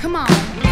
Come on.